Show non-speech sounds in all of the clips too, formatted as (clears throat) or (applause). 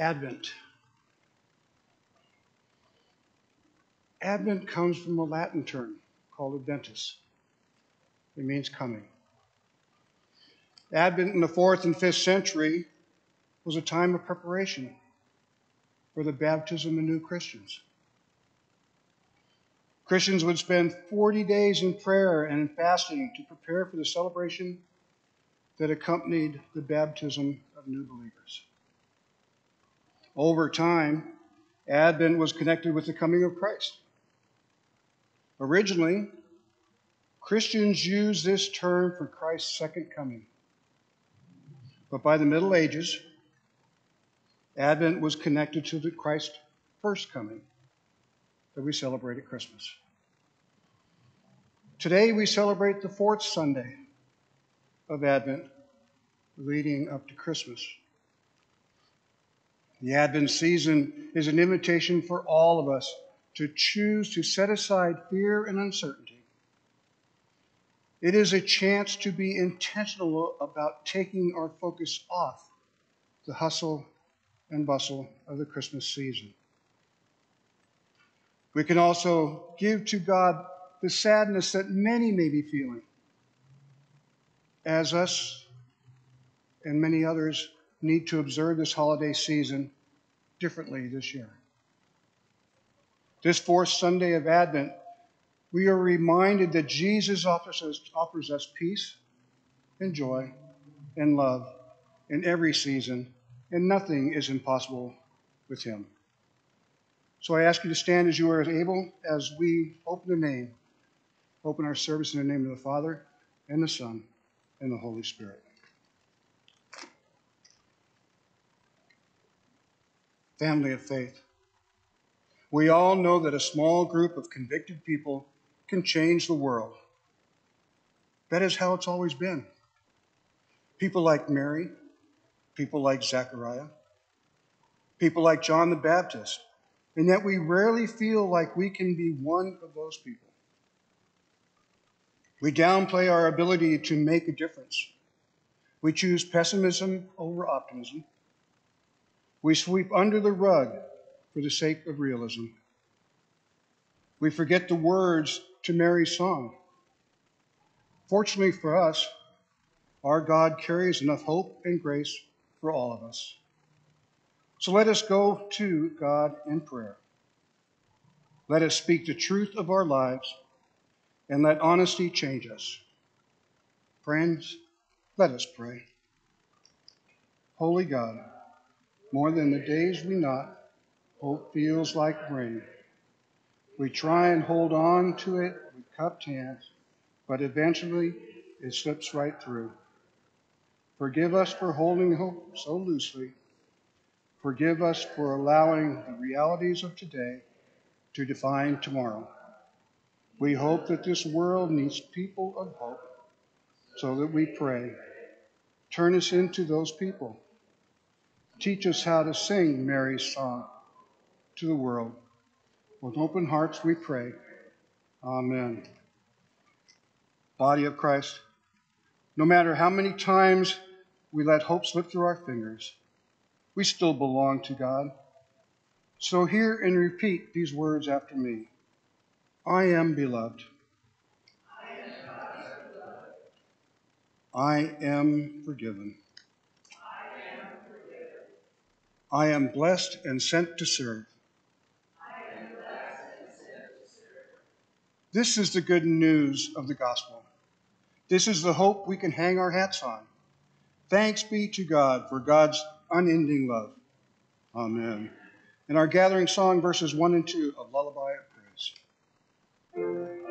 Advent. Advent comes from a Latin term called adventus. It means coming. Advent in the fourth and fifth century was a time of preparation for the baptism of new Christians. Christians would spend 40 days in prayer and in fasting to prepare for the celebration that accompanied the baptism of new believers. Over time, Advent was connected with the coming of Christ. Originally, Christians used this term for Christ's second coming. But by the Middle Ages, Advent was connected to the Christ's first coming that we celebrate at Christmas. Today we celebrate the fourth Sunday of Advent leading up to Christmas. The Advent season is an invitation for all of us to choose to set aside fear and uncertainty. It is a chance to be intentional about taking our focus off the hustle and bustle of the Christmas season. We can also give to God the sadness that many may be feeling as us and many others need to observe this holiday season differently this year. This fourth Sunday of Advent, we are reminded that Jesus offers us, offers us peace and joy and love in every season, and nothing is impossible with him. So I ask you to stand as you are able as we open the name, open our service in the name of the Father and the Son and the Holy Spirit. Family of faith. We all know that a small group of convicted people can change the world. That is how it's always been. People like Mary, people like Zechariah, people like John the Baptist, and yet we rarely feel like we can be one of those people. We downplay our ability to make a difference. We choose pessimism over optimism. We sweep under the rug for the sake of realism. We forget the words to Mary's song. Fortunately for us, our God carries enough hope and grace for all of us. So let us go to God in prayer. Let us speak the truth of our lives and let honesty change us. Friends, let us pray. Holy God, more than the days we not, Hope feels like rain. We try and hold on to it with cupped hands, but eventually it slips right through. Forgive us for holding hope so loosely. Forgive us for allowing the realities of today to define tomorrow. We hope that this world needs people of hope, so that we pray. Turn us into those people. Teach us how to sing Mary's song to the world. With open hearts we pray. Amen. Body of Christ, no matter how many times we let hope slip through our fingers, we still belong to God. So hear and repeat these words after me I am beloved. I am forgiven. I am blessed and sent to serve. This is the good news of the gospel. This is the hope we can hang our hats on. Thanks be to God for God's unending love. Amen. In our gathering song, verses 1 and 2 of Lullaby of Praise.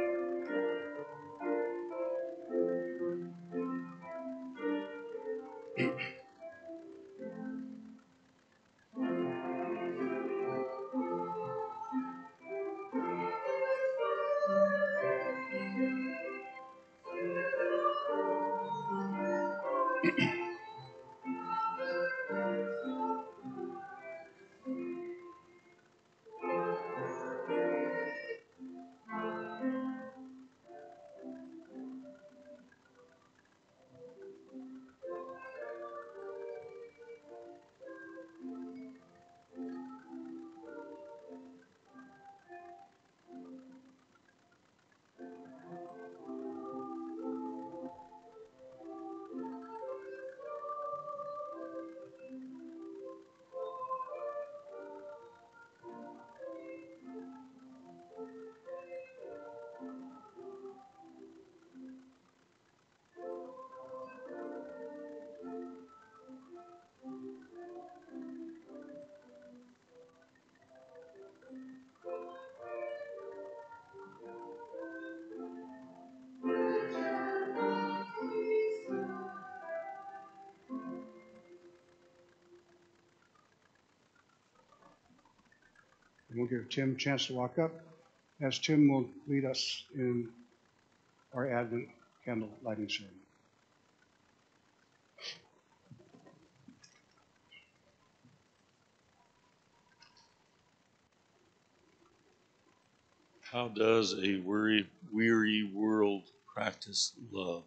We'll give Tim a chance to walk up as Tim will lead us in our Advent candle lighting ceremony. How does a weary, weary world practice love?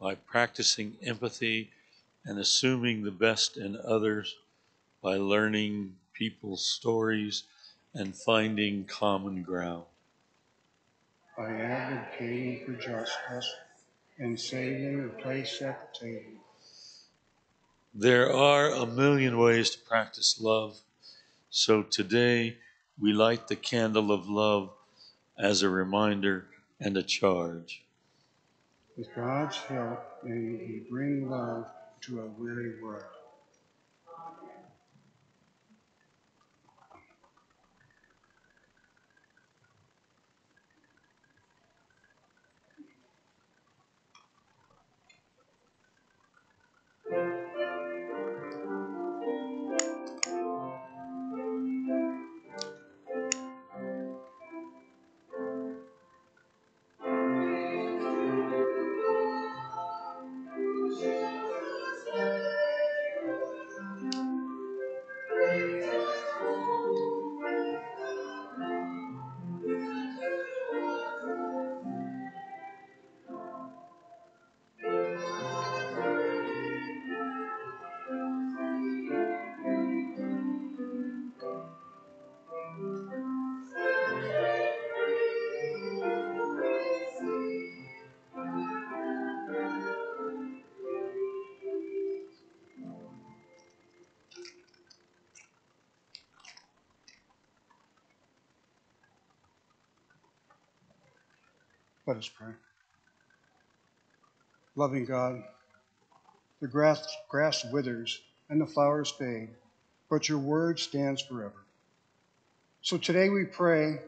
By practicing empathy and assuming the best in others, by learning people's stories and finding common ground. By advocating for justice and saving a place at the table. There are a million ways to practice love. So today we light the candle of love as a reminder and a charge. With God's help, may He bring love to a weary world. Let us pray. Loving God, the grass, grass withers and the flowers fade, but your word stands forever. So today we pray,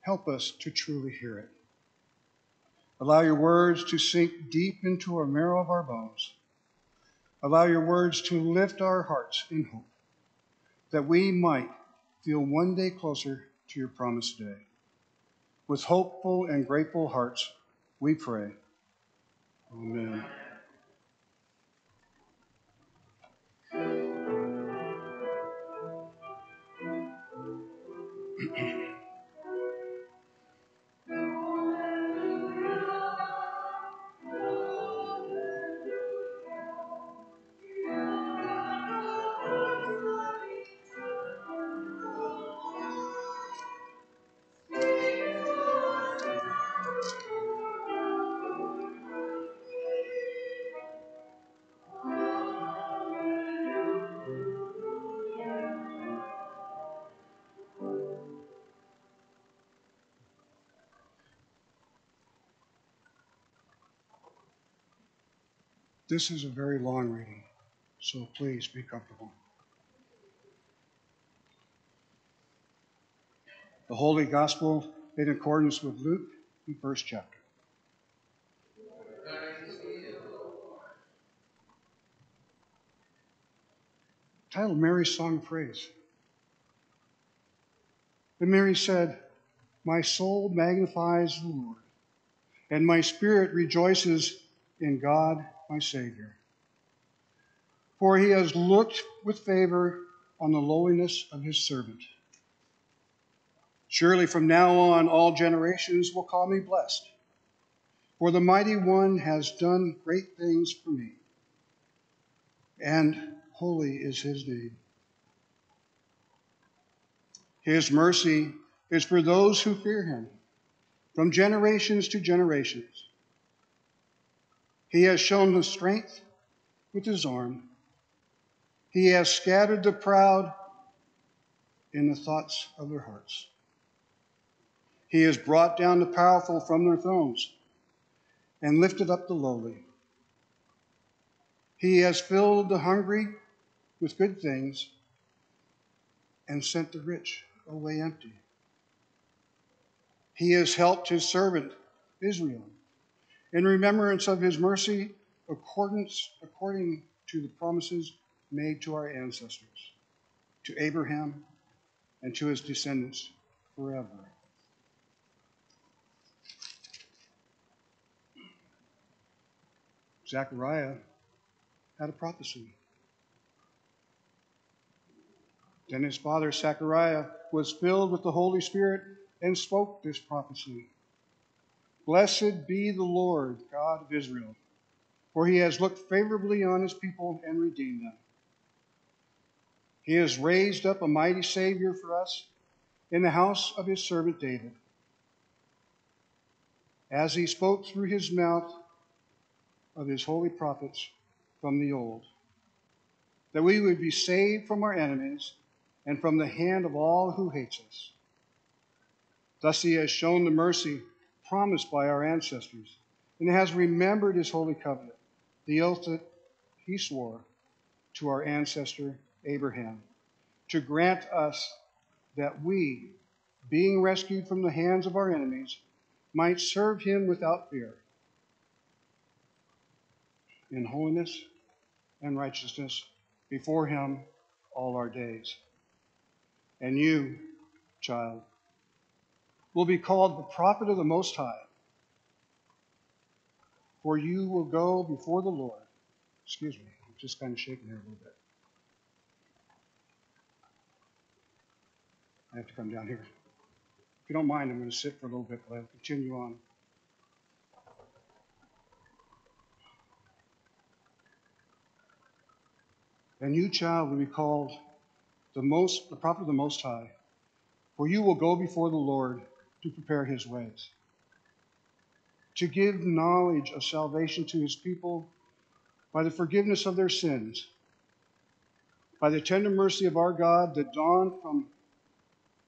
help us to truly hear it. Allow your words to sink deep into our marrow of our bones. Allow your words to lift our hearts in hope, that we might feel one day closer to your promised day. With hopeful and grateful hearts, we pray. Amen. (clears throat) This is a very long reading, so please be comfortable. The Holy Gospel in accordance with Luke, the first chapter. Titled Mary's Song of Praise. And Mary said, My soul magnifies the Lord, and my spirit rejoices in God my Savior. For he has looked with favor on the lowliness of his servant. Surely from now on all generations will call me blessed, for the mighty one has done great things for me, and holy is his name. His mercy is for those who fear him, from generations to generations. He has shown the strength with his arm. He has scattered the proud in the thoughts of their hearts. He has brought down the powerful from their thrones and lifted up the lowly. He has filled the hungry with good things and sent the rich away empty. He has helped his servant Israel in remembrance of his mercy, accordance, according to the promises made to our ancestors, to Abraham, and to his descendants forever. Zechariah had a prophecy. Then his father Zechariah was filled with the Holy Spirit and spoke this prophecy Blessed be the Lord God of Israel, for he has looked favorably on his people and redeemed them. He has raised up a mighty Savior for us in the house of his servant David. As he spoke through his mouth of his holy prophets from the old, that we would be saved from our enemies and from the hand of all who hates us. Thus he has shown the mercy promised by our ancestors and has remembered his holy covenant, the oath that he swore to our ancestor Abraham, to grant us that we, being rescued from the hands of our enemies, might serve him without fear in holiness and righteousness before him all our days. And you, child, will be called the prophet of the Most High, for you will go before the Lord. Excuse me, I'm just kind of shaking here a little bit. I have to come down here. If you don't mind, I'm going to sit for a little bit, but I'll continue on. And you, child, will be called the most, the prophet of the Most High, for you will go before the Lord to prepare his ways, to give knowledge of salvation to his people by the forgiveness of their sins, by the tender mercy of our God, the dawn from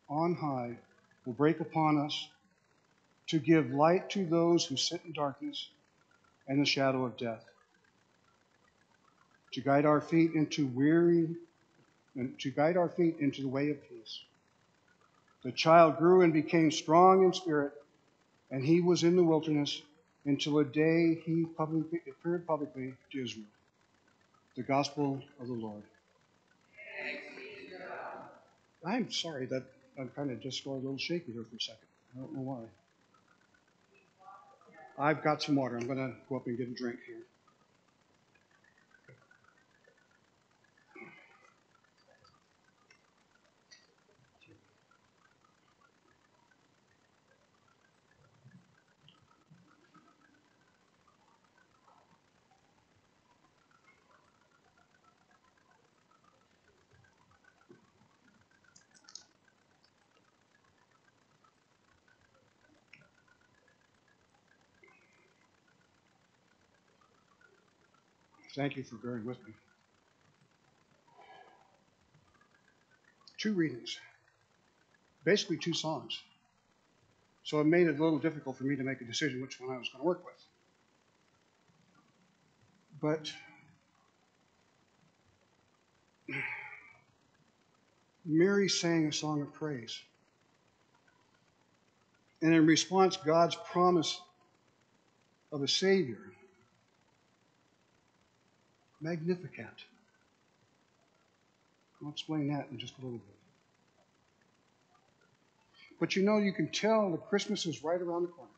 on high will break upon us to give light to those who sit in darkness and the shadow of death, to guide our feet into weary and to guide our feet into the way of peace. The child grew and became strong in spirit, and he was in the wilderness until the day he publicly, appeared publicly to Israel. The gospel of the Lord. I'm sorry that I'm kind of just got a little shaky here for a second. I don't know why. I've got some water. I'm going to go up and get a drink here. Thank you for bearing with me. Two readings, basically two songs. So it made it a little difficult for me to make a decision which one I was going to work with. But Mary sang a song of praise. And in response, God's promise of a Savior Magnificat. I'll explain that in just a little bit. But you know, you can tell that Christmas is right around the corner.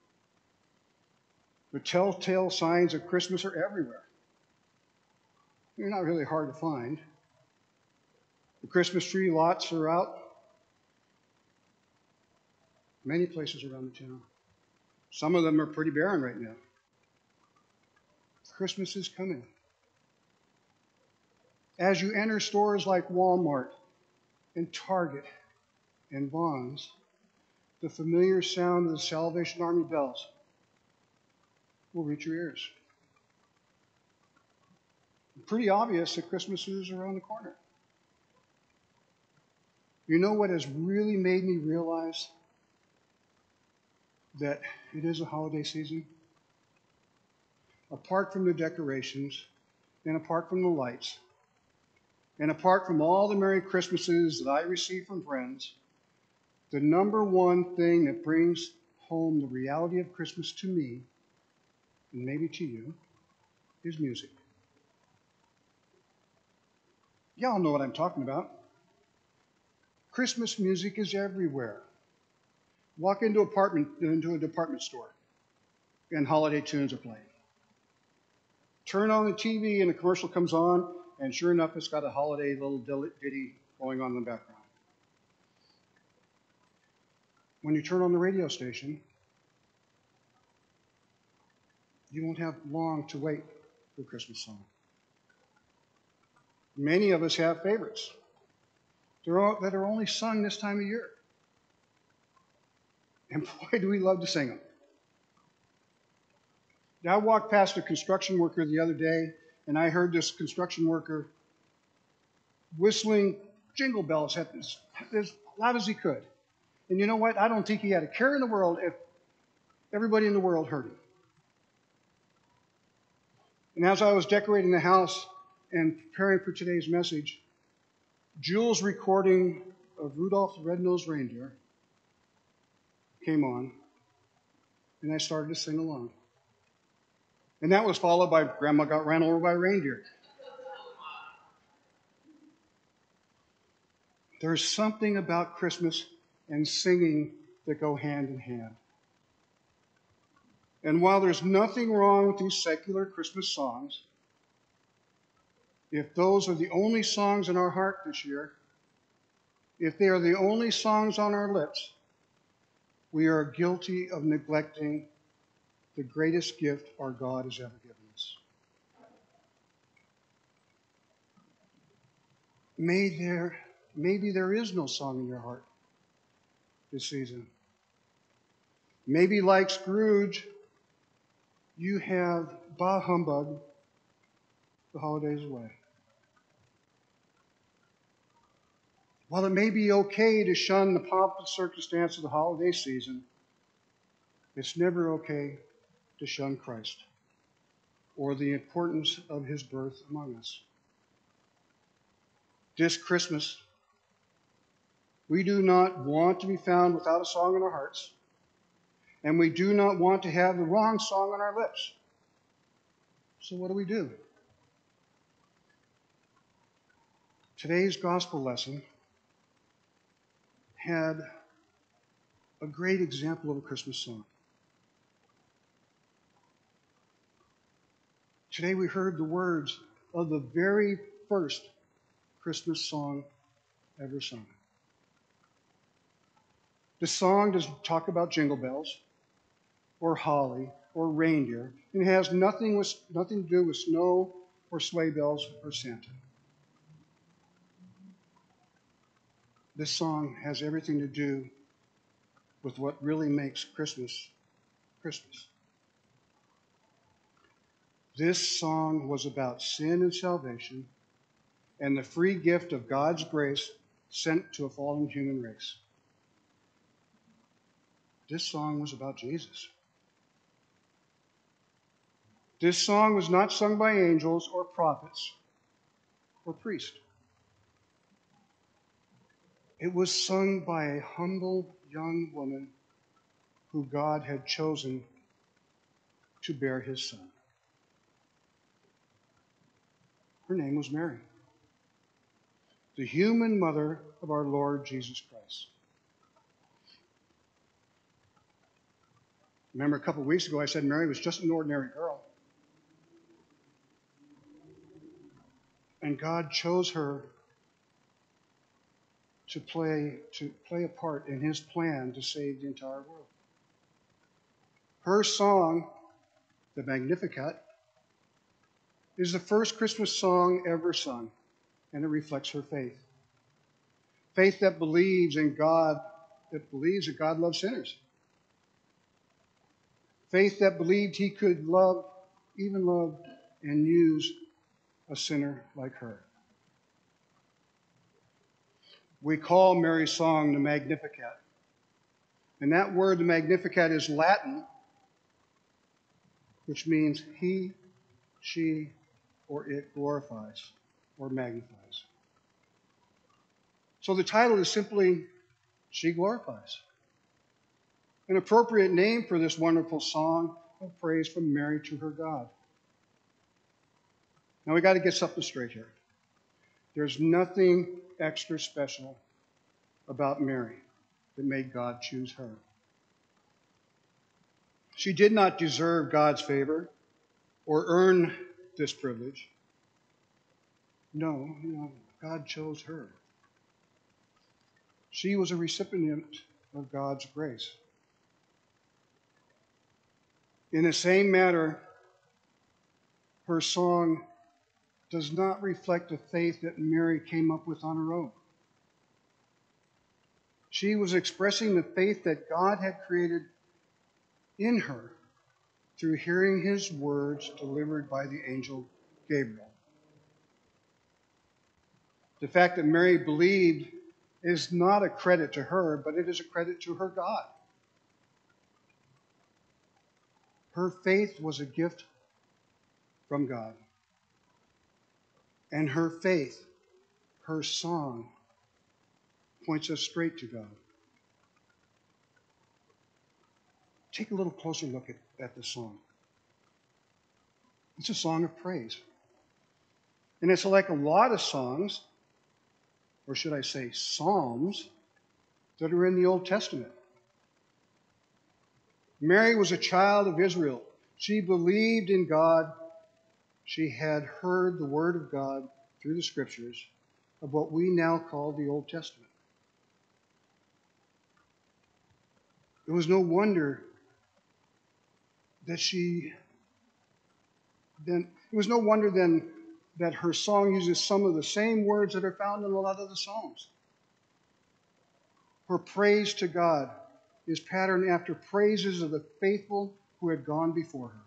The telltale signs of Christmas are everywhere. They're not really hard to find. The Christmas tree lots are out many places around the town. Some of them are pretty barren right now. Christmas is coming as you enter stores like Walmart and Target and Vons, the familiar sound of the Salvation Army bells will reach your ears. Pretty obvious that Christmas is around the corner. You know what has really made me realize that it is a holiday season? Apart from the decorations and apart from the lights, and apart from all the Merry Christmases that I receive from friends, the number one thing that brings home the reality of Christmas to me, and maybe to you, is music. Y'all know what I'm talking about. Christmas music is everywhere. Walk into apartment into a department store, and holiday tunes are playing. Turn on the TV, and a commercial comes on, and sure enough, it's got a holiday little ditty going on in the background. When you turn on the radio station, you won't have long to wait for a Christmas song. Many of us have favorites that are only sung this time of year. (laughs) And boy, do we love to sing them. Now, I walked past a construction worker the other day, and I heard this construction worker whistling jingle bells as, as loud as he could. And you know what? I don't think he had a care in the world if everybody in the world heard him. And as I was decorating the house and preparing for today's message, Jules' recording of Rudolph the Red-Nosed Reindeer came on, and I started to sing along. And that was followed by Grandma got ran over by a reindeer. There's something about Christmas and singing that go hand in hand. And while there's nothing wrong with these secular Christmas songs, if those are the only songs in our heart this year, if they are the only songs on our lips, we are guilty of neglecting the greatest gift our God has ever given us. May there, maybe there is no song in your heart this season. Maybe, like Scrooge, you have bah humbug the holidays away. While it may be okay to shun the pomp and circumstance of the holiday season, it's never okay to shun Christ or the importance of his birth among us. This Christmas, we do not want to be found without a song in our hearts, and we do not want to have the wrong song on our lips. So, what do we do? Today's gospel lesson had a great example of a Christmas song. Today we heard the words of the very first Christmas song ever sung. The song doesn't talk about jingle bells or holly or reindeer. It has nothing, with, nothing to do with snow or sleigh bells or Santa. This song has everything to do with what really makes Christmas Christmas. This song was about sin and salvation and the free gift of God's grace sent to a fallen human race. This song was about Jesus. This song was not sung by angels or prophets or priests. It was sung by a humble young woman who God had chosen to bear his son. Her name was Mary, the human mother of our Lord Jesus Christ. Remember a couple weeks ago, I said Mary was just an ordinary girl. And God chose her to play, to play a part in his plan to save the entire world. Her song, the Magnificat, is the first Christmas song ever sung, and it reflects her faith. Faith that believes in God, that believes that God loves sinners. Faith that believed he could love, even love, and use a sinner like her. We call Mary's song the Magnificat. And that word, the Magnificat, is Latin, which means he, she, or it glorifies or magnifies. So the title is simply She Glorifies. An appropriate name for this wonderful song of praise from Mary to her God. Now we got to get something straight here. There's nothing extra special about Mary that made God choose her. She did not deserve God's favor or earn this privilege. No, no, God chose her. She was a recipient of God's grace. In the same manner, her song does not reflect the faith that Mary came up with on her own. She was expressing the faith that God had created in her through hearing his words delivered by the angel Gabriel. The fact that Mary believed is not a credit to her, but it is a credit to her God. Her faith was a gift from God. And her faith, her song, points us straight to God. Take a little closer look at, at the song. It's a song of praise. And it's like a lot of songs, or should I say psalms, that are in the Old Testament. Mary was a child of Israel. She believed in God. She had heard the word of God through the scriptures of what we now call the Old Testament. It was no wonder that she then it was no wonder then that her song uses some of the same words that are found in a lot of the Psalms. Her praise to God is patterned after praises of the faithful who had gone before her.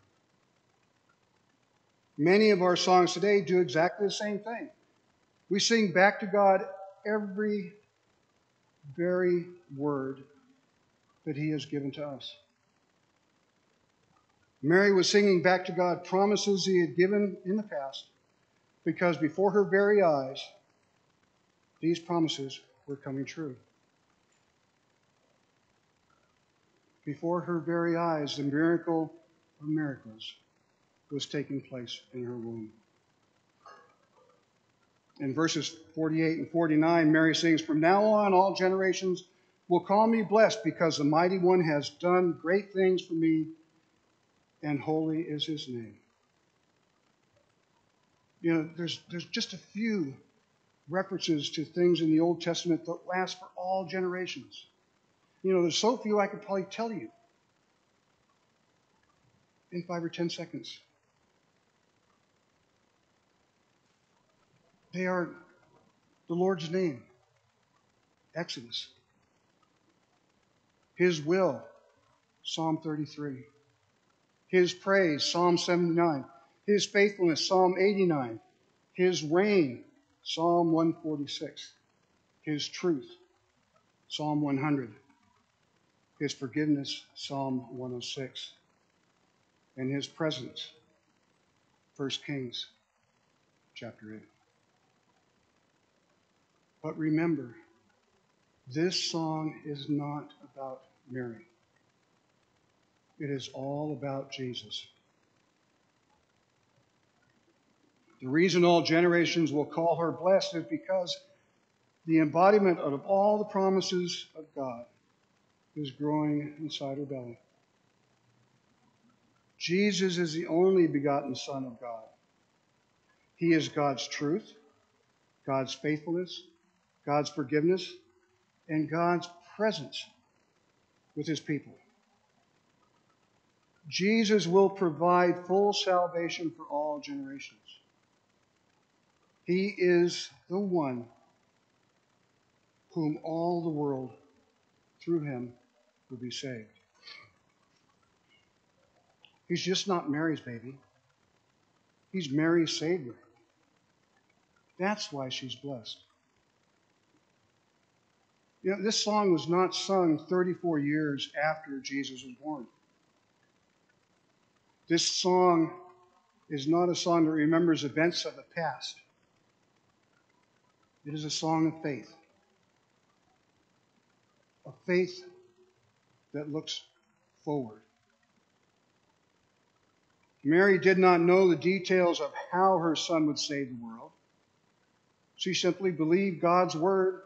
Many of our songs today do exactly the same thing. We sing back to God every very word that He has given to us. Mary was singing back to God promises He had given in the past because before her very eyes, these promises were coming true. Before her very eyes, the miracle of miracles was taking place in her womb. In verses 48 and 49, Mary sings, From now on, all generations will call me blessed because the mighty one has done great things for me, and holy is his name. You know, there's, there's just a few references to things in the Old Testament that last for all generations. You know, there's so few I could probably tell you in five or ten seconds. They are the Lord's name, Exodus. His will, Psalm 33. His praise, Psalm 79. His faithfulness, Psalm 89. His reign, Psalm 146. His truth, Psalm 100. His forgiveness, Psalm 106. And his presence, 1 Kings chapter 8. But remember, this song is not about Mary. It is all about Jesus. The reason all generations will call her blessed is because the embodiment of all the promises of God is growing inside her belly. Jesus is the only begotten Son of God. He is God's truth, God's faithfulness, God's forgiveness, and God's presence with his people. Jesus will provide full salvation for all generations. He is the one whom all the world, through him, will be saved. He's just not Mary's baby. He's Mary's Savior. That's why she's blessed. You know, this song was not sung 34 years after Jesus was born. This song is not a song that remembers events of the past. It is a song of faith. A faith that looks forward. Mary did not know the details of how her son would save the world. She simply believed God's word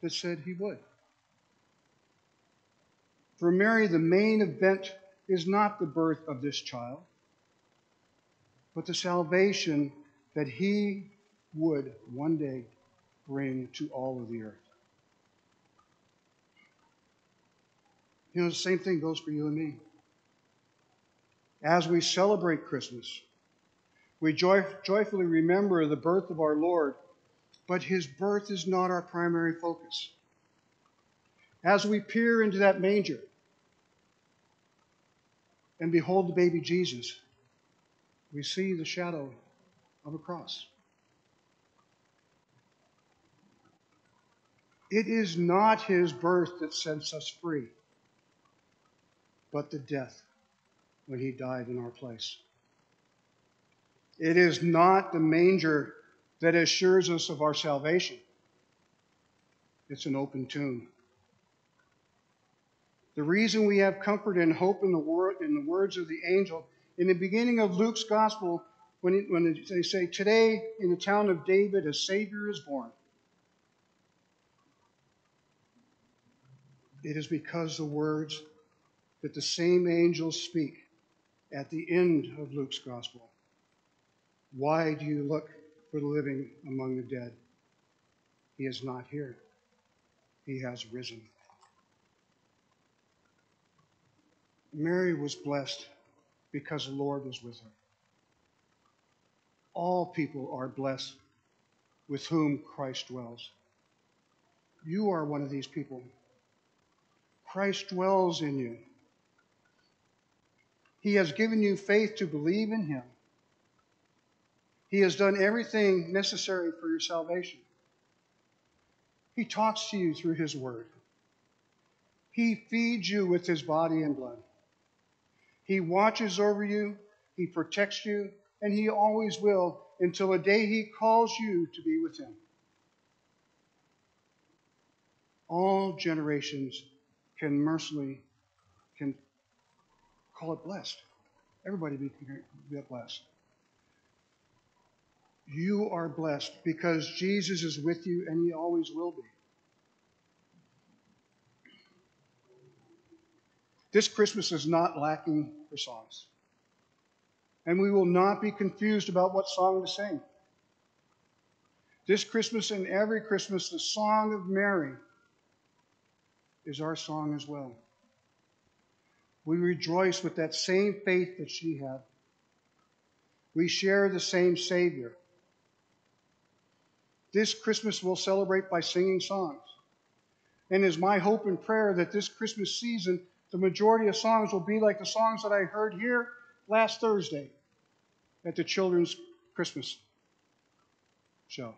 that said he would. For Mary, the main event is not the birth of this child, but the salvation that he would one day bring to all of the earth. You know, the same thing goes for you and me. As we celebrate Christmas, we joy, joyfully remember the birth of our Lord, but his birth is not our primary focus. As we peer into that manger and behold the baby Jesus, we see the shadow of a cross. It is not his birth that sets us free, but the death when he died in our place. It is not the manger that assures us of our salvation, it's an open tomb. The reason we have comfort and hope in the, word, in the words of the angel in the beginning of Luke's gospel, when, it, when they say, Today in the town of David, a Savior is born. It is because the words that the same angels speak at the end of Luke's gospel. Why do you look for the living among the dead? He is not here, he has risen. Mary was blessed because the Lord was with her. All people are blessed with whom Christ dwells. You are one of these people. Christ dwells in you. He has given you faith to believe in Him. He has done everything necessary for your salvation. He talks to you through His Word. He feeds you with His body and blood. He watches over you, He protects you, and He always will until the day He calls you to be with Him. All generations can mercifully can call it blessed. Everybody be, be blessed. You are blessed because Jesus is with you and he always will be. This Christmas is not lacking for songs. And we will not be confused about what song to sing. This Christmas and every Christmas, the song of Mary is our song as well. We rejoice with that same faith that she had. We share the same Savior. This Christmas we'll celebrate by singing songs. And it's my hope and prayer that this Christmas season, the majority of songs will be like the songs that I heard here last Thursday at the children's Christmas show.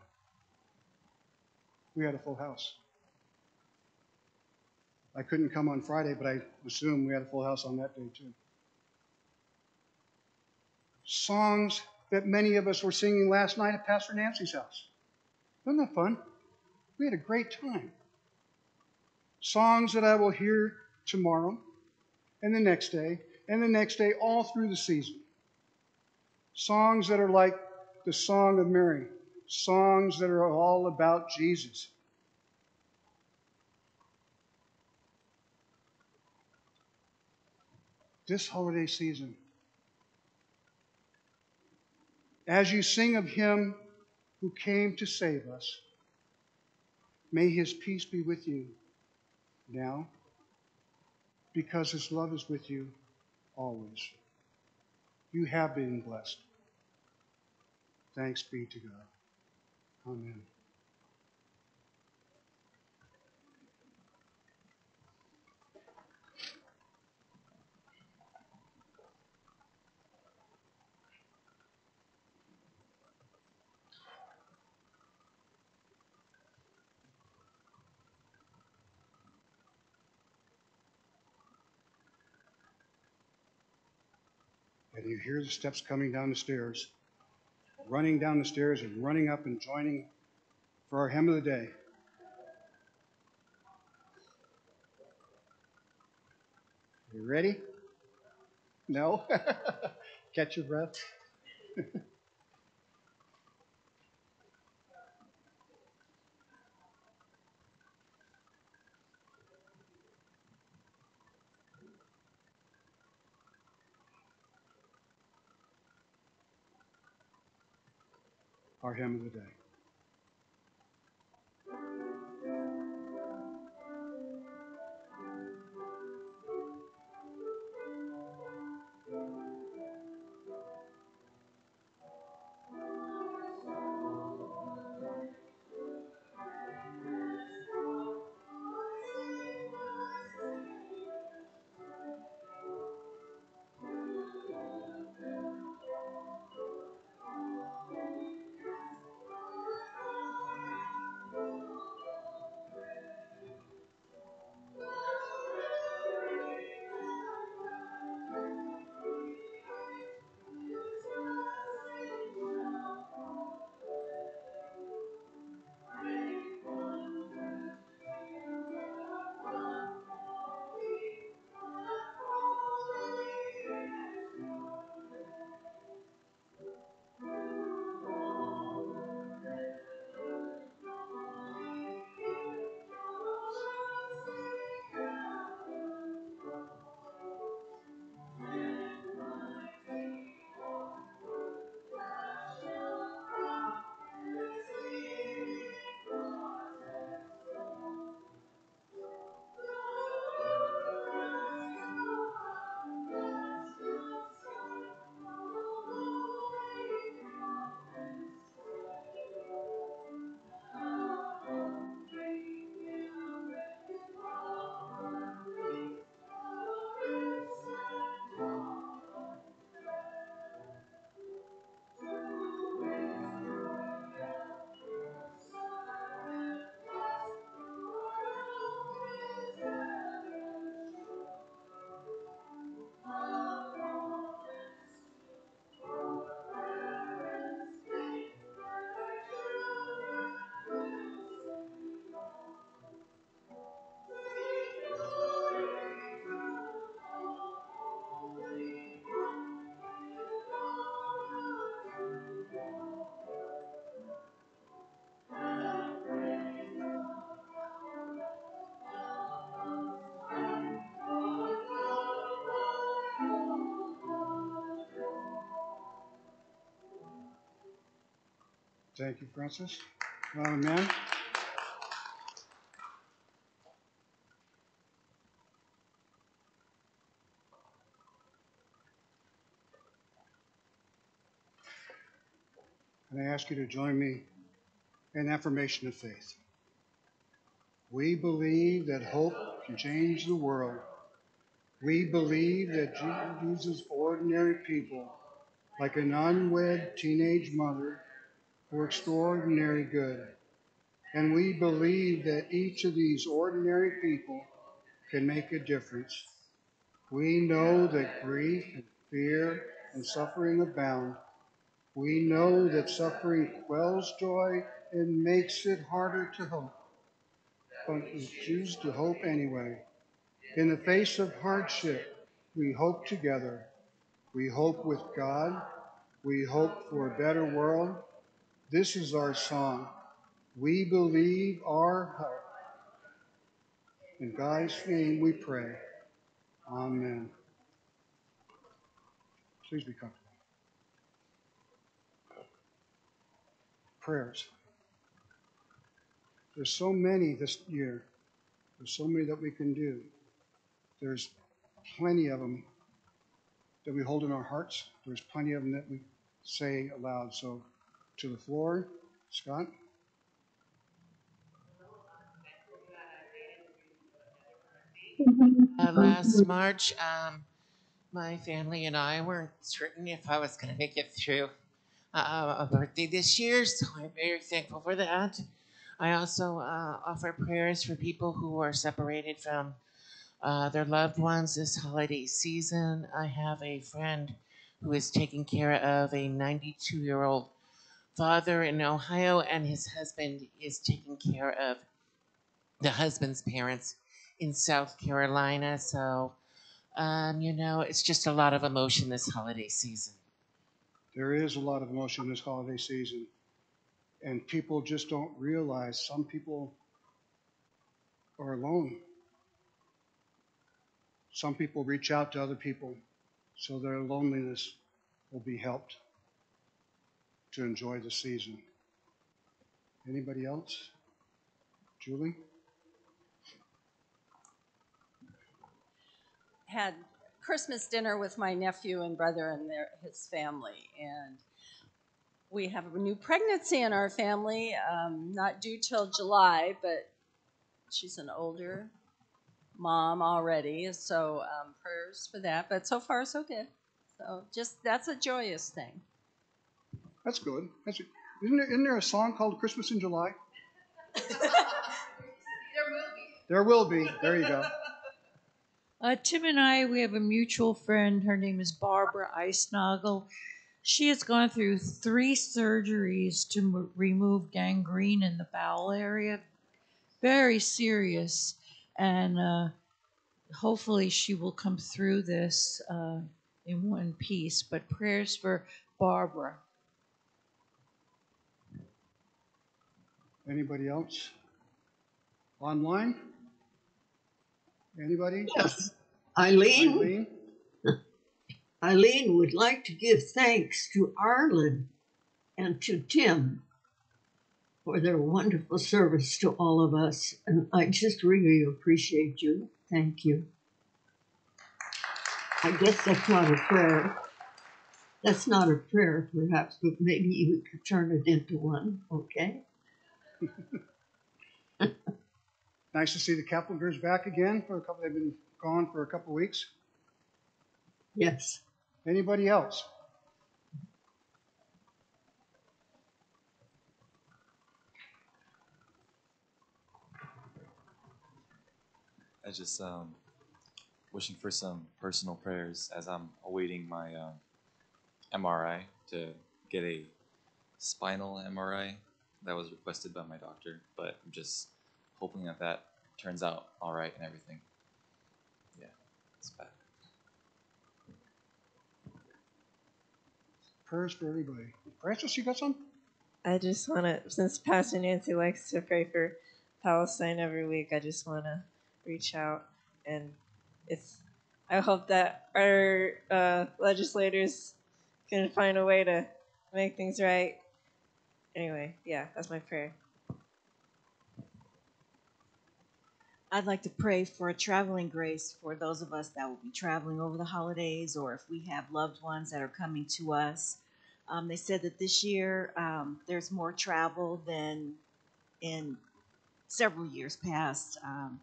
We had a full house. I couldn't come on Friday, but I assume we had a full house on that day too. Songs that many of us were singing last night at Pastor Nancy's house. Wasn't that fun? We had a great time. Songs that I will hear tomorrow and the next day and the next day all through the season. Songs that are like the Song of Mary, songs that are all about Jesus. This holiday season, as you sing of Him who came to save us, may His peace be with you now, because His love is with you always. You have been blessed. Thanks be to God. Amen. And you hear the steps coming down the stairs, running down the stairs and running up and joining for our hymn of the day. You ready? No? (laughs) Catch your breath. (laughs) our hymn of the day. Thank you, Francis. Amen. And I ask you to join me in affirmation of faith. We believe that hope can change the world. We believe that Jesus ordinary people, like an unwed teenage mother, for extraordinary good. And we believe that each of these ordinary people can make a difference. We know that grief and fear and suffering abound. We know that suffering quells joy and makes it harder to hope. But we choose to hope anyway. In the face of hardship, we hope together. We hope with God. We hope for a better world. This is our song. We believe our hope. In God's name we pray. Amen. Please be comfortable. Prayers. There's so many this year. There's so many that we can do. There's plenty of them that we hold in our hearts. There's plenty of them that we say aloud. So to the floor, Scott. Uh, last March, um, my family and I weren't certain if I was going to make it through uh, a birthday this year, so I'm very thankful for that. I also uh, offer prayers for people who are separated from uh, their loved ones this holiday season. I have a friend who is taking care of a 92 year old father in Ohio, and his husband is taking care of the husband's parents in South Carolina. So, um, you know, it's just a lot of emotion this holiday season. There is a lot of emotion this holiday season, and people just don't realize some people are alone. Some people reach out to other people so their loneliness will be helped to enjoy the season. Anybody else? Julie? had Christmas dinner with my nephew and brother and their, his family, and we have a new pregnancy in our family. Um, not due till July, but she's an older mom already, so um, prayers for that. But so far, so good. So just that's a joyous thing. That's good. That's, isn't, there, isn't there a song called Christmas in July? (laughs) There will be. There you go. Uh, Tim and I, we have a mutual friend. Her name is Barbara Eisnagel. She has gone through three surgeries to m- remove gangrene in the bowel area. Very serious. And uh, hopefully she will come through this uh, in one piece. But prayers for Barbara. Anybody else? Online? Anybody? Yes. Eileen, Eileen? (laughs) Eileen would like to give thanks to Arlen and to Tim for their wonderful service to all of us. And I just really appreciate you. Thank you. I guess that's not a prayer. That's not a prayer, perhaps, but maybe you could turn it into one, okay? Nice to see the Keplingers back again for a couple. They've been gone for a couple of weeks. Yes. Anybody else? I just um, wishing for some personal prayers as I'm awaiting my um, MRI to get a spinal MRI that was requested by my doctor. But I'm just hoping that that turns out all right and everything. Yeah, it's bad. Prayers for everybody. Francis, you got some? I just want to, since Pastor Nancy likes to pray for Palestine every week, I just want to reach out and it's. I hope that our uh, legislators can find a way to make things right. Anyway, yeah, that's my prayer. I'd like to pray for a traveling grace for those of us that will be traveling over the holidays or if we have loved ones that are coming to us. Um, they said that this year um, there's more travel than in several years past um,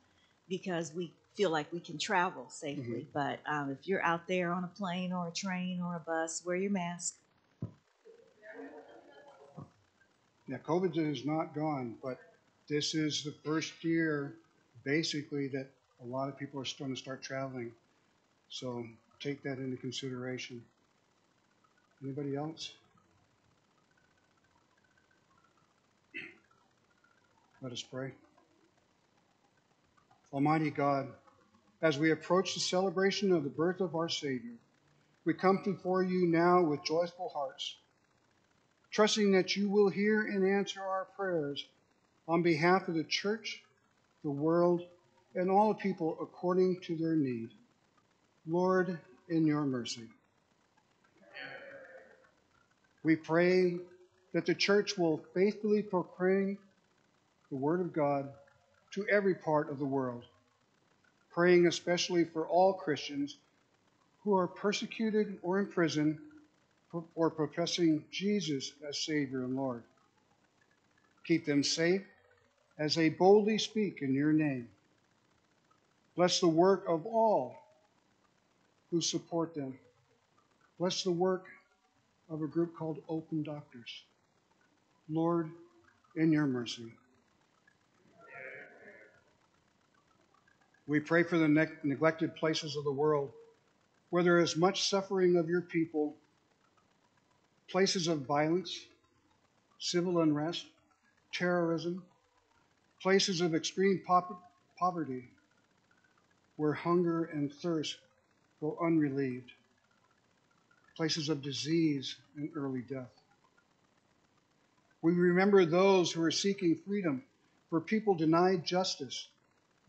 because we feel like we can travel safely. But um, if you're out there on a plane or a train or a bus, wear your mask. Yeah, COVID is not gone, but this is the first year, basically, that a lot of people are starting to start traveling. So take that into consideration. Anybody else? Let us pray. Almighty God, as we approach the celebration of the birth of our Savior, we come before you now with joyful hearts trusting that you will hear and answer our prayers on behalf of the church, the world, and all people according to their need. Lord, in your mercy. We pray that the church will faithfully proclaim the word of God to every part of the world, praying especially for all Christians who are persecuted or imprisoned or professing Jesus as Savior and Lord. Keep them safe as they boldly speak in your name. Bless the work of all who support them. Bless the work of a group called Open Doors. Lord, in your mercy. We pray for the ne- neglected places of the world where there is much suffering of your people places of violence, civil unrest, terrorism, places of extreme pop- poverty where hunger and thirst go unrelieved, places of disease and early death. We remember those who are seeking freedom for people denied justice,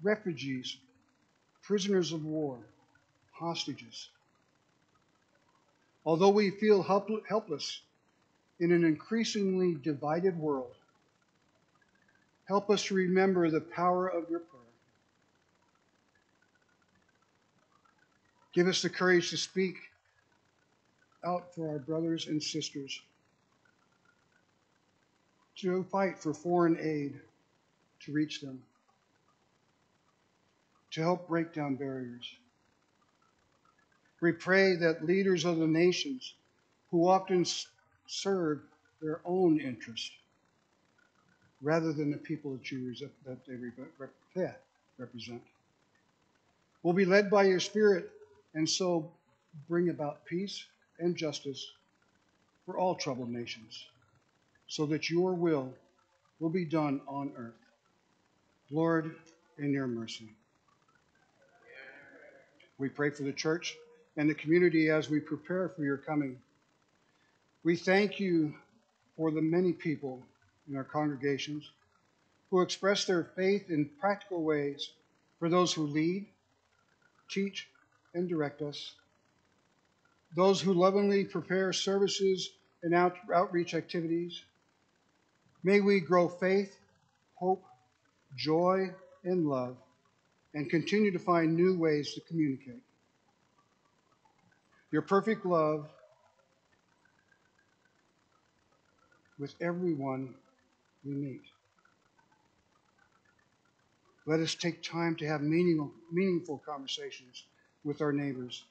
refugees, prisoners of war, hostages. Although we feel helpless in an increasingly divided world, Help us to remember the power of your prayer. Give us the courage to speak out for our brothers and sisters, to fight for foreign aid to reach them, to help break down barriers. We pray that leaders of the nations who often serve their own interests rather than the people that you that they represent. Will be led by your spirit and so bring about peace and justice for all troubled nations so that your will will be done on earth. Lord in your mercy. We pray for the church and the community as we prepare for your coming we thank you for the many people in our congregations who express their faith in practical ways for those who lead, teach, and direct us, those who lovingly prepare services and out, outreach activities. May we grow faith, hope, joy, and love, and continue to find new ways to communicate. Your perfect love with everyone we meet. Let us take time to have meaningful, meaningful conversations with our neighbors,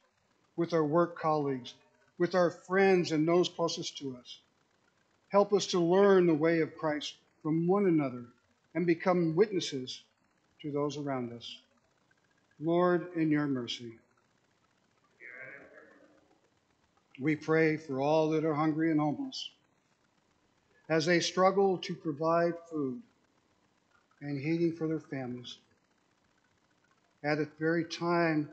with our work colleagues, with our friends and those closest to us. Help us to learn the way of Christ from one another and become witnesses to those around us. Lord, in your mercy. We pray for all that are hungry and homeless as they struggle to provide food and heating for their families. At the very time,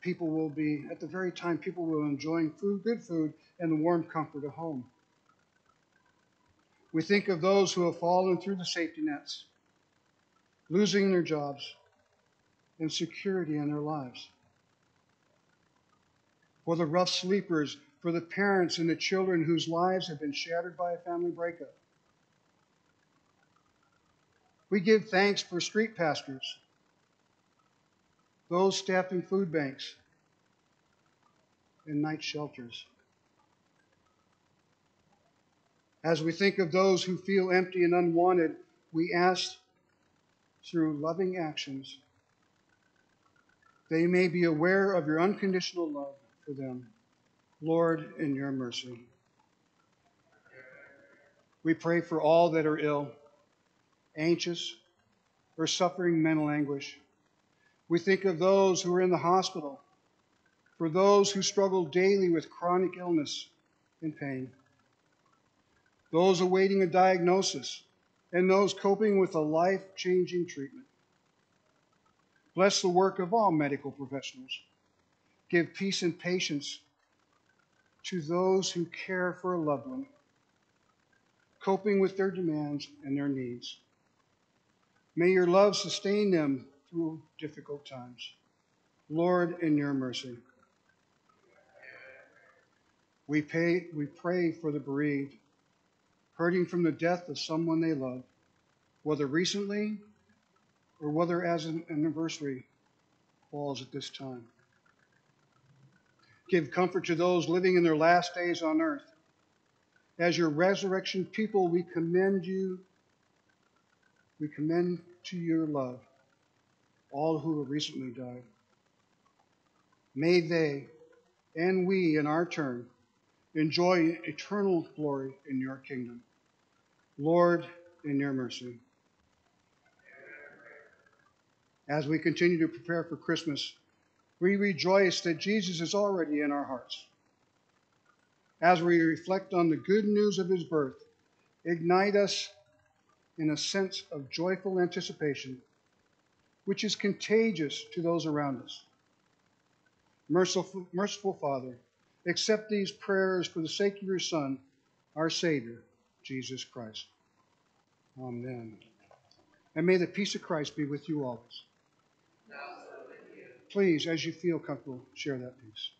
people will be, at the very time, people will be enjoying food, good food, and the warm comfort of home. We think of those who have fallen through the safety nets, losing their jobs and security in their lives. For the rough sleepers for the parents and the children whose lives have been shattered by a family breakup. We give thanks for street pastors, those staffing food banks and night shelters. As we think of those who feel empty and unwanted, we ask through loving actions they may be aware of your unconditional love for them. Lord, in your mercy. We pray for all that are ill, anxious, or suffering mental anguish. We think of those who are in the hospital, for those who struggle daily with chronic illness and pain, those awaiting a diagnosis, and those coping with a life changing treatment. Bless the work of all medical professionals. Give peace and patience to those who care for a loved one, coping with their demands and their needs. May your love sustain them through difficult times. Lord, in your mercy. We, pay, we pray for the bereaved, hurting from the death of someone they love, whether recently or whether as an anniversary falls at this time. Give comfort to those living in their last days on earth. As your resurrection people, we commend you. We commend to your love all who have recently died. May they and we, in our turn, enjoy eternal glory in your kingdom. Lord, in your mercy. As we continue to prepare for Christmas, we rejoice that Jesus is already in our hearts. As we reflect on the good news of his birth, ignite us in a sense of joyful anticipation, which is contagious to those around us. Merciful, merciful Father, accept these prayers for the sake of your Son, our Savior, Jesus Christ. Amen. And may the peace of Christ be with you always please, as you feel comfortable, share that piece.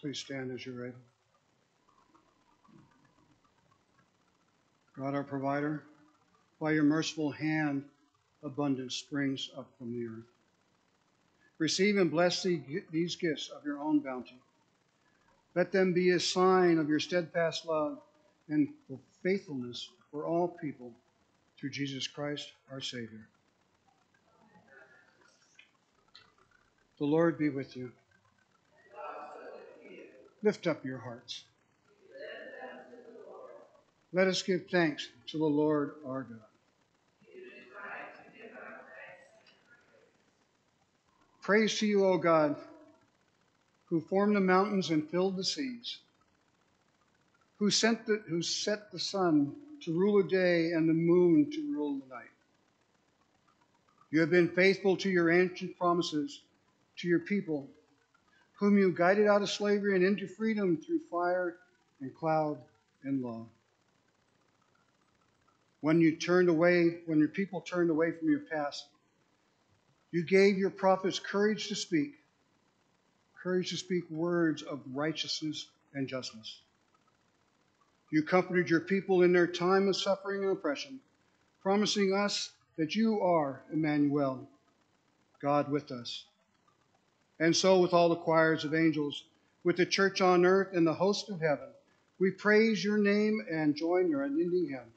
Please stand as you're able. God, our provider, by your merciful hand, abundance springs up from the earth. Receive and bless these gifts of your own bounty. Let them be a sign of your steadfast love and faithfulness for all people through Jesus Christ our Savior. The Lord be with you. Lift up your hearts. Let us give thanks to the Lord our God. Praise to you, O God, who formed the mountains and filled the seas, who, sent the, who set the sun to rule the day and the moon to rule the night. You have been faithful to your ancient promises to your people, whom you guided out of slavery and into freedom through fire and cloud and law. When you turned away, when your people turned away from your past, you gave your prophets courage to speak, courage to speak words of righteousness and justice. You comforted your people in their time of suffering and oppression, promising us that you are Emmanuel, God with us. And so, with all the choirs of angels, with the church on earth and the host of heaven, we praise your name and join your unending hymn.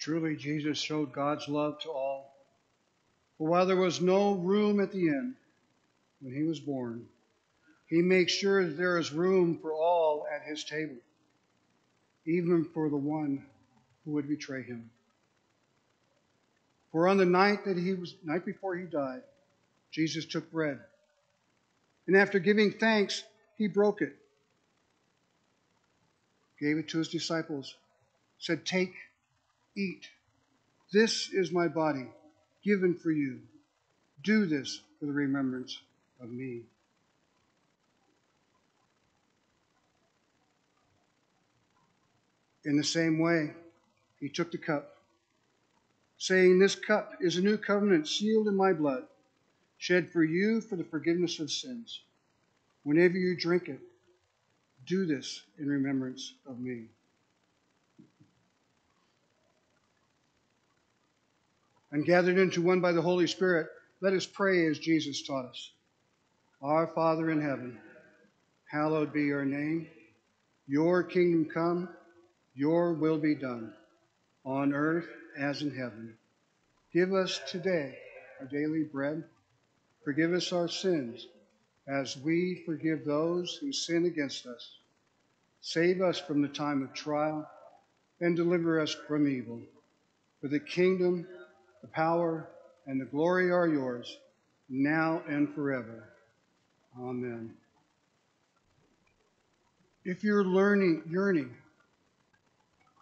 Truly, Jesus showed God's love to all. For while there was no room at the inn when he was born, he makes sure that there is room for all at his table, even for the one who would betray him. For on the night that he was night before he died, Jesus took bread, and after giving thanks, he broke it, gave it to his disciples, said, "Take Eat. This is my body, given for you. Do this for the remembrance of me. In the same way, he took the cup, saying, This cup is a new covenant sealed in my blood, shed for you for the forgiveness of sins. Whenever you drink it, do this in remembrance of me. And gathered into one by the Holy Spirit, let us pray as Jesus taught us. Our Father in heaven, hallowed be your name. Your kingdom come, your will be done, on earth as in heaven. Give us today our daily bread. Forgive us our sins, as we forgive those who sin against us. Save us from the time of trial, and deliver us from evil. For the kingdom, the power, and the glory are yours, now and forever. Amen. If you're learning, yearning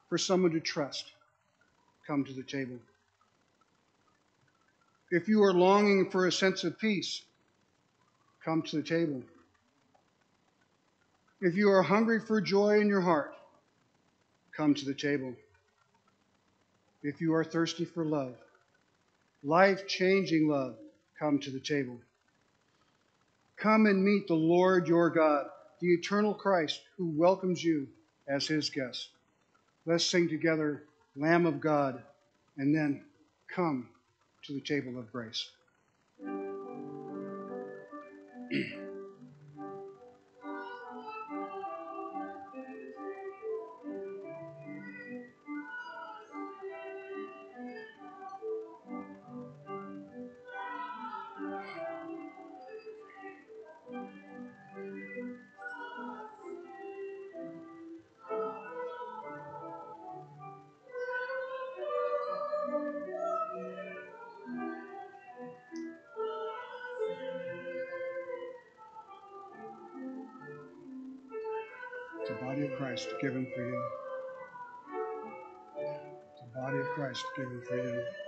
for someone to trust, come to the table. If you are longing for a sense of peace, come to the table. If you are hungry for joy in your heart, come to the table. If you are thirsty for love, life changing love come to the table. Come and meet the Lord your God the eternal Christ who welcomes you as his guest. Let's sing together, Lamb of God, and then come to the table of grace. (clears throat) Christ given for you. The body of Christ given for you.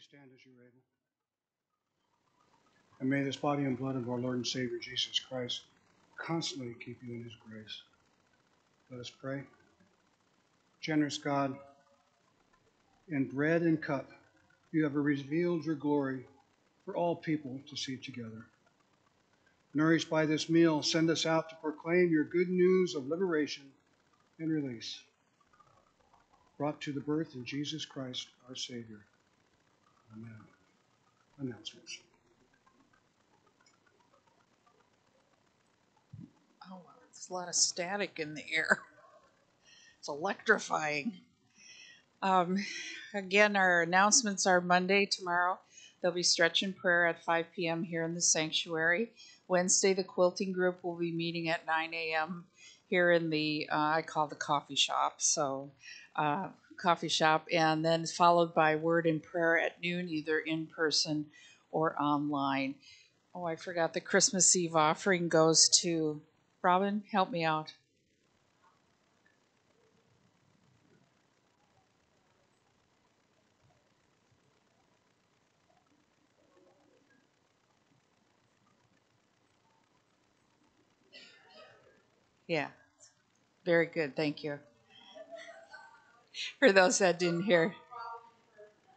Please stand as you're able. And may this body and blood of our Lord and Savior Jesus Christ constantly keep you in his grace. Let us pray. Generous God, in bread and cup, you have revealed your glory for all people to see together. Nourished by this meal, send us out to proclaim your good news of liberation and release, brought to the birth of Jesus Christ, our Savior. Announcements. Oh, wow. There's a lot of static in the air. It's electrifying. Um, again, our announcements are Monday, tomorrow. There'll be stretch and prayer at 5 p.m. here in the sanctuary. Wednesday, the quilting group will be meeting at 9 a.m. here in the, uh, I call the coffee shop. So, uh, coffee shop. And then followed by word and prayer at noon, either in person or online. Oh, I forgot the Christmas Eve offering goes to Robin, help me out. Yeah, very good. Thank you. For those that didn't hear.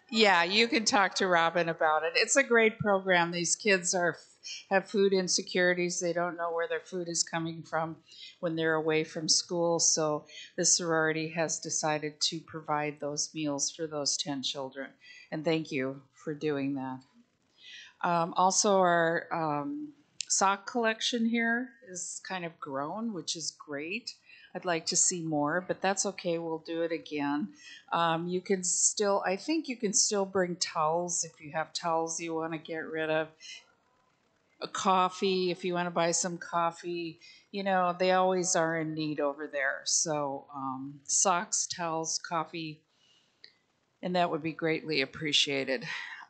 Yeah, you can talk to Robin about it. It's a great program. These kids are have food insecurities. They don't know where their food is coming from when they're away from school. So the sorority has decided to provide those meals for those 10 children. And thank you for doing that. Um, also, our um, sock collection here is kind of grown, which is great. I'd like to see more, but that's okay. We'll do it again. Um, you can still, I think you can still bring towels if you have towels you want to get rid of. A coffee, if you want to buy some coffee, you know, they always are in need over there. So, um, socks, towels, coffee, and that would be greatly appreciated.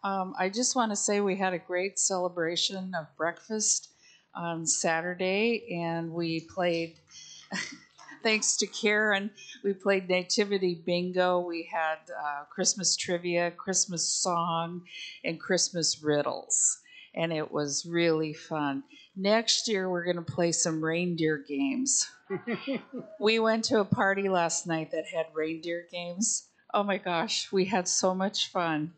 Um, I just want to say we had a great celebration of breakfast on Saturday, and we played. (laughs) thanks to Karen, we played Nativity Bingo. We had uh, Christmas trivia, Christmas song, and Christmas riddles. And it was really fun. Next year, we're going to play some reindeer games. (laughs) we went to a party last night that had reindeer games. Oh my gosh, we had so much fun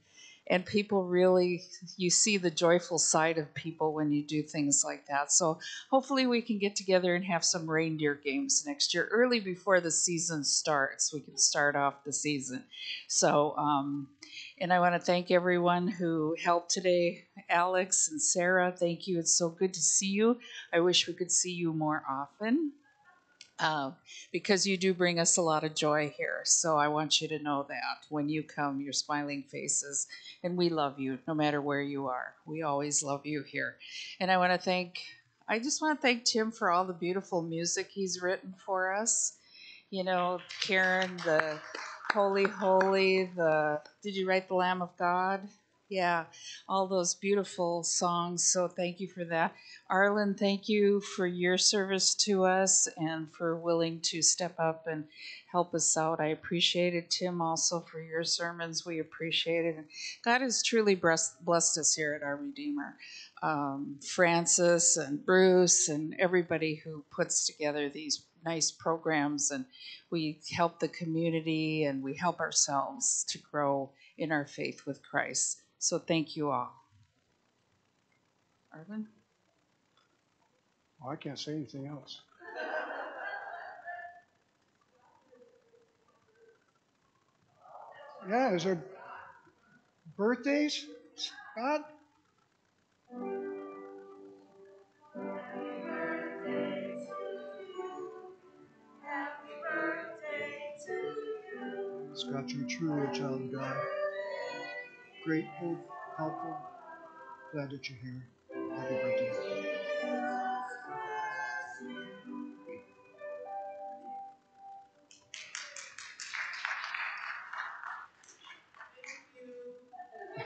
and people really you see the joyful side of people when you do things like that. So hopefully we can get together and have some reindeer games next year. Early before the season starts we can start off the season. So um, and i want to thank everyone who helped today alex and sarah. Thank you. It's so good to see you. I wish we could see you more often uh, because you do bring us a lot of joy here. So I want you to know that when you come, your smiling faces, and we love you no matter where you are. We always love you here. And I want to thank, I just want to thank Tim for all the beautiful music he's written for us. You know, Karen, the Holy Holy, the, did you write The Lamb of God? Yeah, all those beautiful songs. So thank you for that. Arlen, thank you for your service to us and for willing to step up and help us out. I appreciate it. Tim, also for your sermons. We appreciate it. God has truly blessed, us here at our Redeemer. Um, Francis and Bruce and everybody who puts together these nice programs and we help the community and we help ourselves to grow in our faith with Christ. So thank you all. Arlen? Oh, I can't say anything else. (laughs) Yeah, is there birthdays, Scott? Scott, you're truly a child of God. Grateful, helpful, glad that you're here. Happy birthday.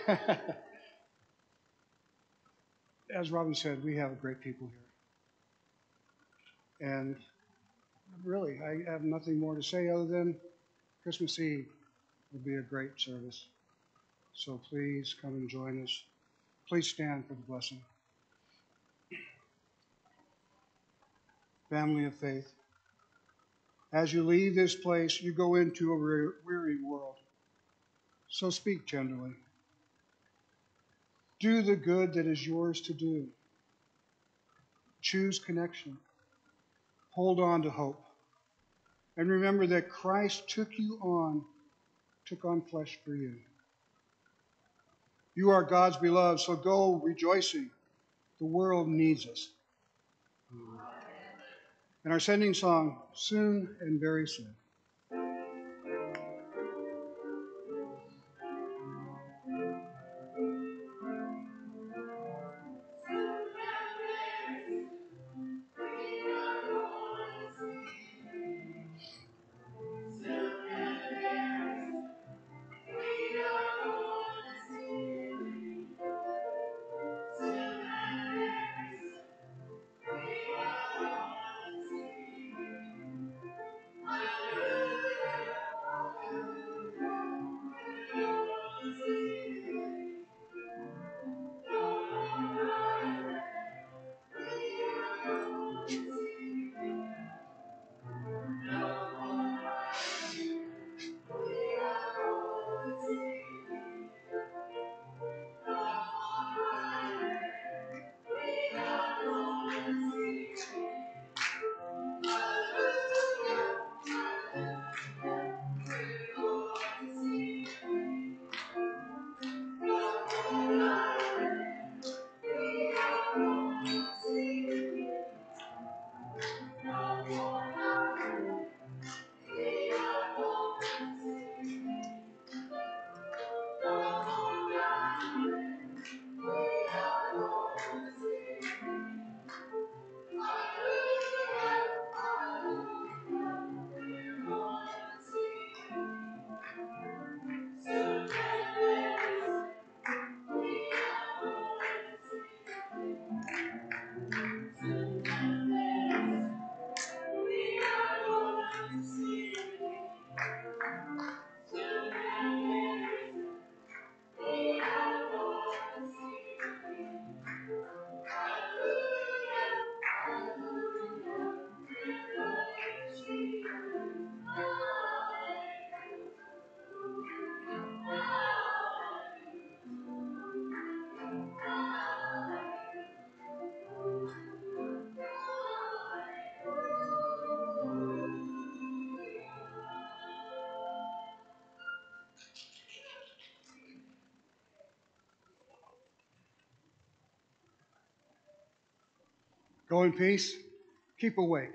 (laughs) As Robin said, we have great people here. And really, I have nothing more to say other than Christmas Eve will be a great service. So please come and join us. Please stand for the blessing. Family of faith, as you leave this place, you go into a weary- world. So speak tenderly. Do the good that is yours to do. Choose connection. Hold on to hope. And remember that Christ took you on, took on flesh for you. You are God's beloved, so go rejoicing. The world needs us. And our sending song, soon and very soon. glory. Go in peace. Keep awake.